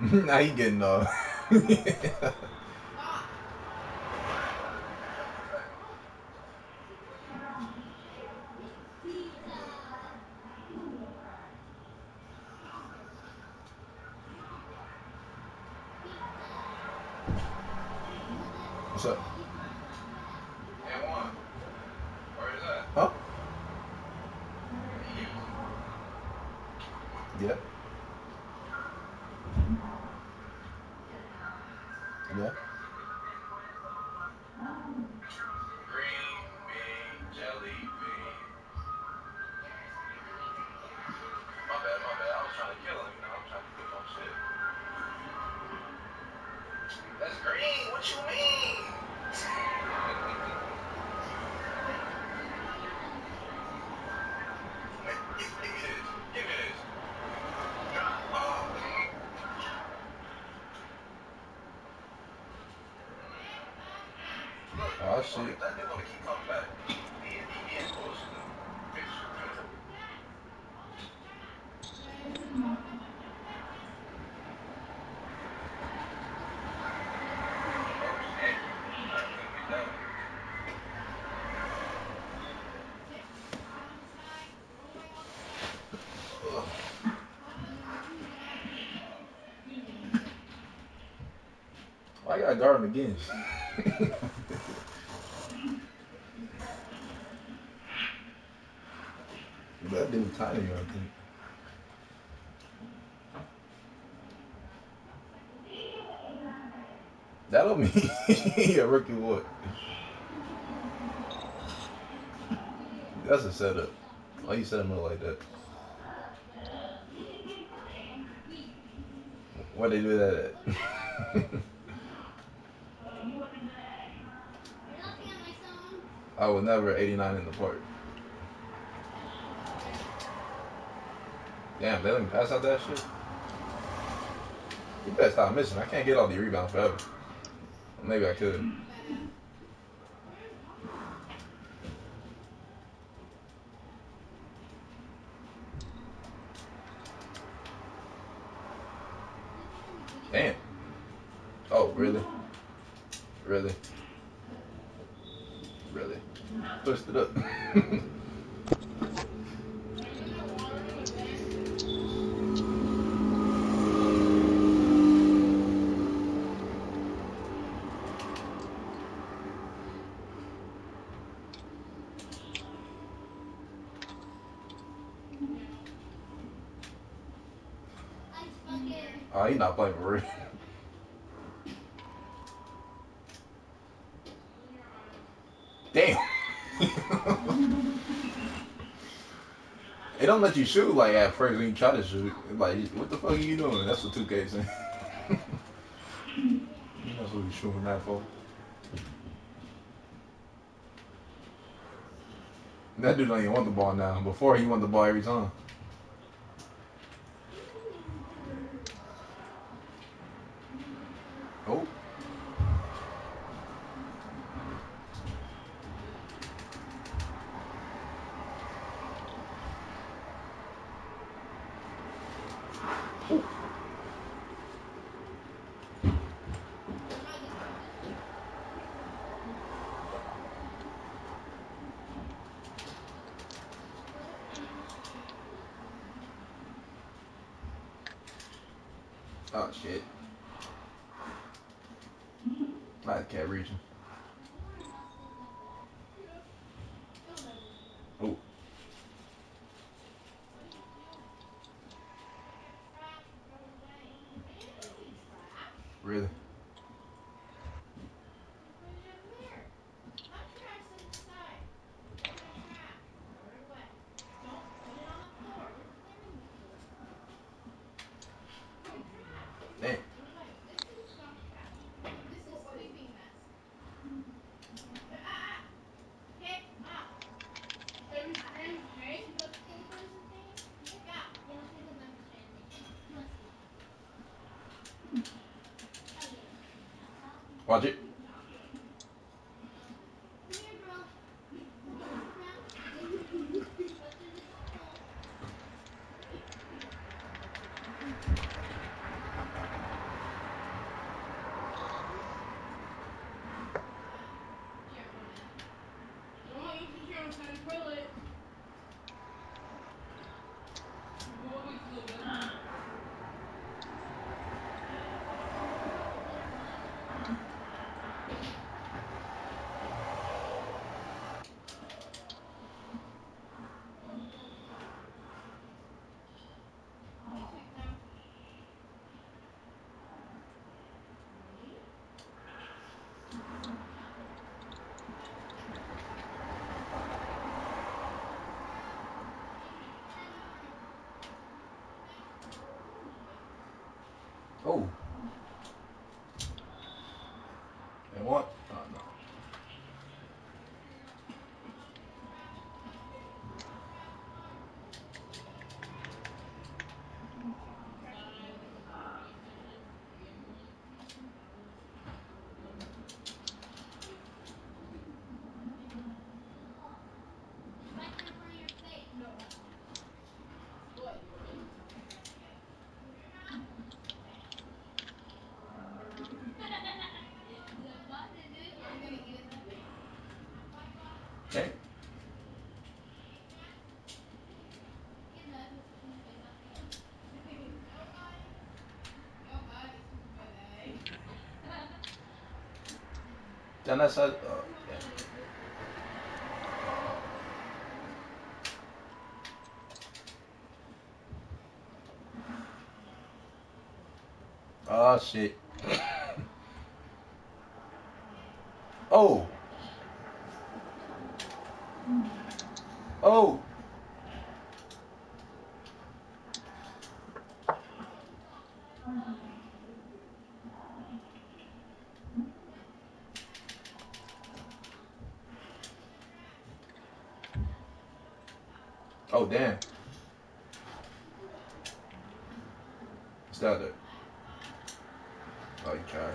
now he getting uh. What's up? Huh? Yeah. Yeah. That's green. What you mean? Gotta guard him again? that dude tiny, I think. That don't mean a rookie what? That's a setup. Why you set him up like that? Why they do that I would never 89 in the park. Damn, they let me pass out that shit. You better stop missing. I can't get all the rebounds forever. Maybe I could. Damn. Oh, really? Really? Really? Pushed it up. oh, he not playing for real. Damn. it don't let you shoot like at first when you try to shoot. Like, what the fuck are you doing? That's what 2K saying. That's what you're shooting that for. That dude don't even want the ball now. Before he want the ball every time. Oh. Oh shit. Can't reach him. Oh. Really? Damn. Watch it. That side. Oh. Oh shit. Oh. Oh damn. Down there. Oh, you tried.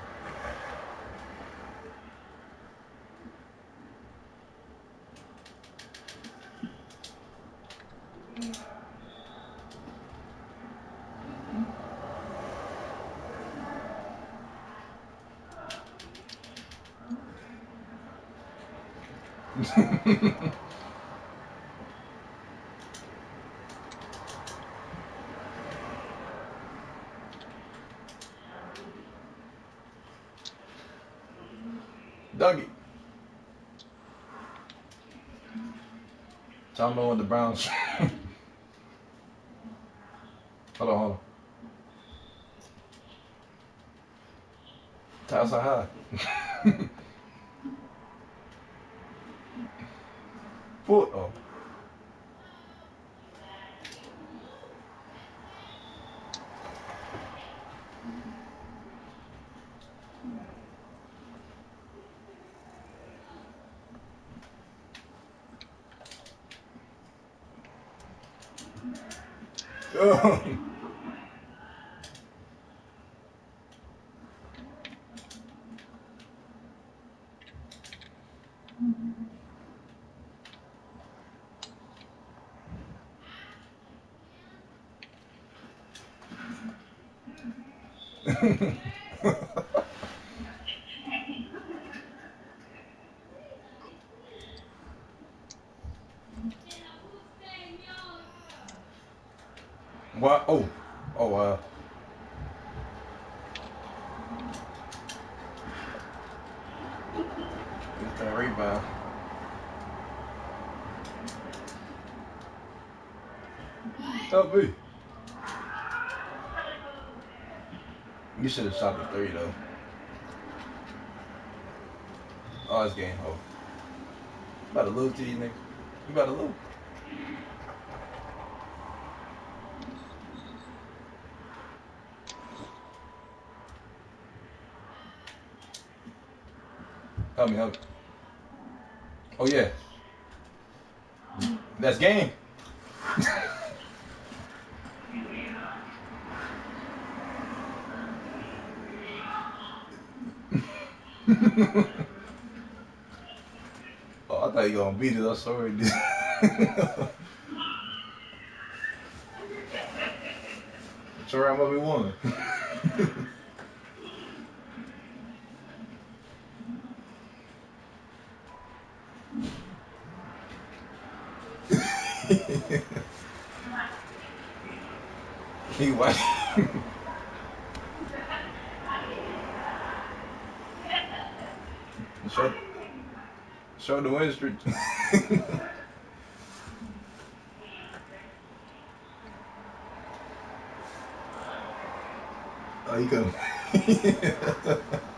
Dougie. Me when the Browns. hold on, hold on. Toss a high. Foot. Oh. Oh. What? Oh. Oh, wow. Get that rebound. Top B. You should have shot the three though. Oh, it's game over. About to lose to these niggas. You about to lose. Help me, help me. Oh yeah. That's game. oh, I thought you gonna beat it. I'm sorry. dude. Sorry, I'm gonna be one. he white. Show, show the win streak. oh, you come.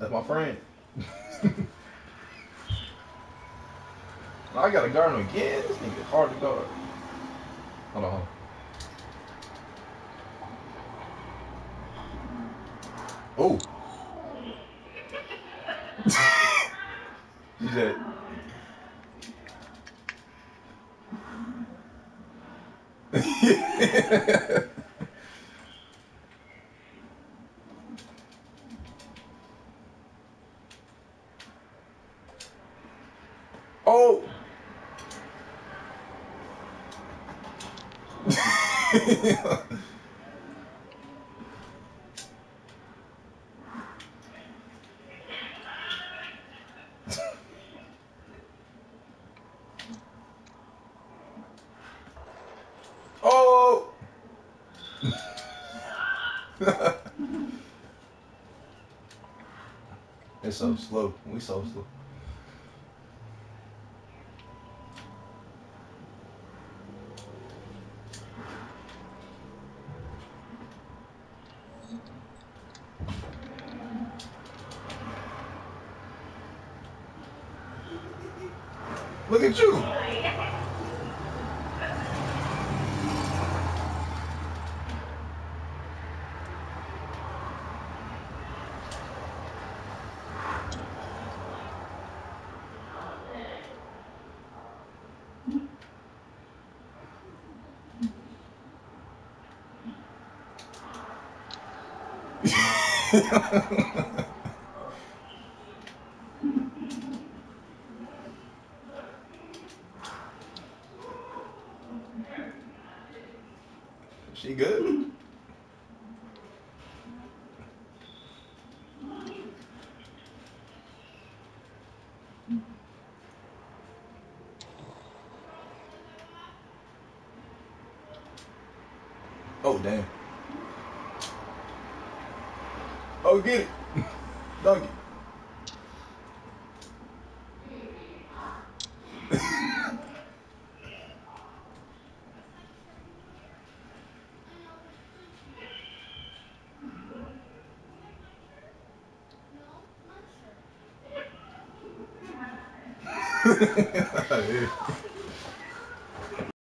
That's my friend. I gotta guard him again. This nigga hard to guard. Hold on. Hold on. Oh. She said. yeah. it's so slow. We so slow. Look at you. Oh damn. Oh get it. Dunk it. Yeah.